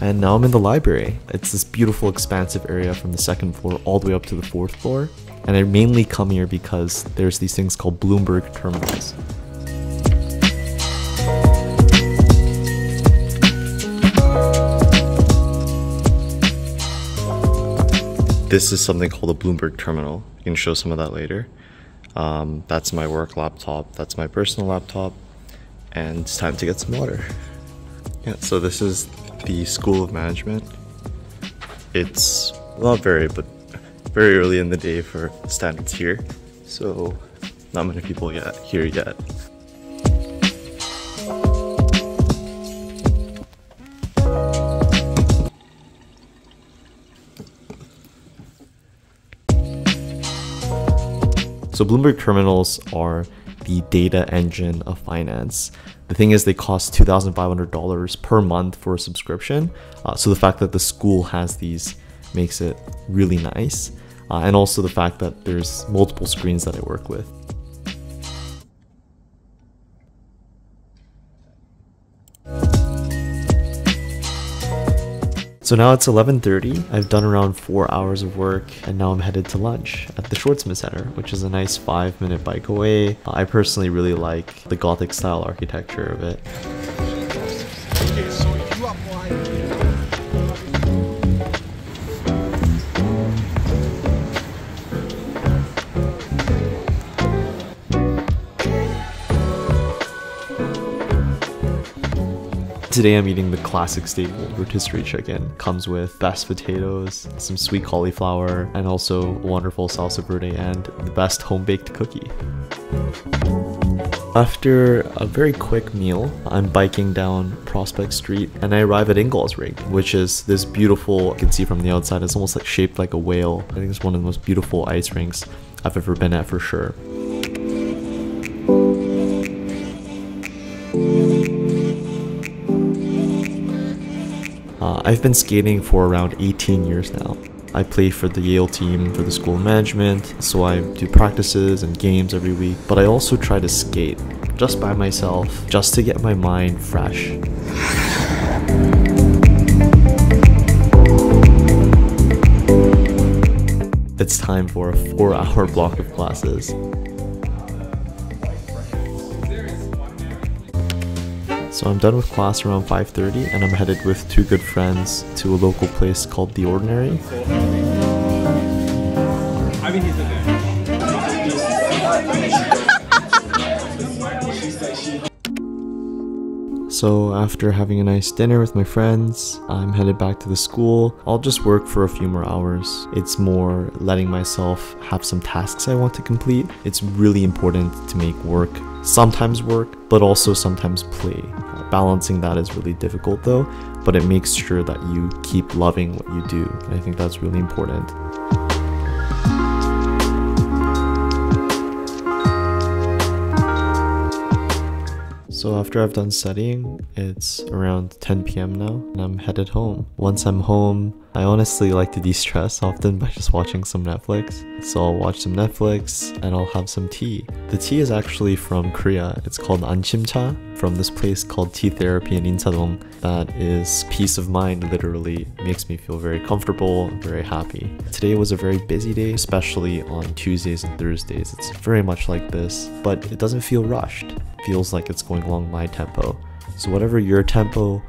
And now I'm in the library. It's this beautiful expansive area from the second floor all the way up to the fourth floor. And I mainly come here because there's these things called Bloomberg terminals. This is something called a Bloomberg terminal. I can show some of that later. Um, that's my work laptop. That's my personal laptop. And it's time to get some water. Yeah, so this is the School of Management. It's not very, but very early in the day for standards here. So not many people yet here yet. So Bloomberg terminals are the data engine of finance. The thing is, they cost $2,500 per month for a subscription. Uh, so the fact that the school has these makes it really nice. Uh, and also the fact that there's multiple screens that I work with. So now it's 11.30, I've done around 4 hours of work, and now I'm headed to lunch at the Schwarzman Center, which is a nice 5 minute bike away. I personally really like the Gothic style architecture of it. Today I'm eating the classic staple rotisserie chicken. Comes with best potatoes, some sweet cauliflower, and also wonderful salsa verde and the best home-baked cookie. After a very quick meal, I'm biking down Prospect Street and I arrive at Ingalls Rink, which is this beautiful, you can see from the outside, it's almost like shaped like a whale. I think it's one of the most beautiful ice rinks I've ever been at for sure. I've been skating for around 18 years now. I play for the Yale team for the school management, so I do practices and games every week, but I also try to skate just by myself, just to get my mind fresh. It's time for a four hour block of classes. So I'm done with class around 5.30 and I'm headed with two good friends to a local place called The Ordinary. So after having a nice dinner with my friends, I'm headed back to the school. I'll just work for a few more hours. It's more letting myself have some tasks I want to complete. It's really important to make work sometimes work, but also sometimes play. Balancing that is really difficult though, but it makes sure that you keep loving what you do. And I think that's really important. So after I've done studying, it's around 10 p.m. now, and I'm headed home. Once I'm home, I honestly like to de-stress often by just watching some Netflix. So I'll watch some Netflix and I'll have some tea. The tea is actually from Korea. It's called Anchimcha from this place called Tea Therapy in Insadong. That is peace of mind, literally. makes me feel very comfortable, very happy. Today was a very busy day, especially on Tuesdays and Thursdays. It's very much like this, but it doesn't feel rushed feels like it's going along my tempo. So whatever your tempo,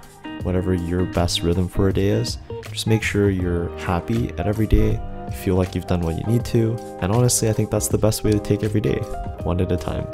whatever your best rhythm for a day is, just make sure you're happy at every day, you feel like you've done what you need to, and honestly, I think that's the best way to take every day, one at a time.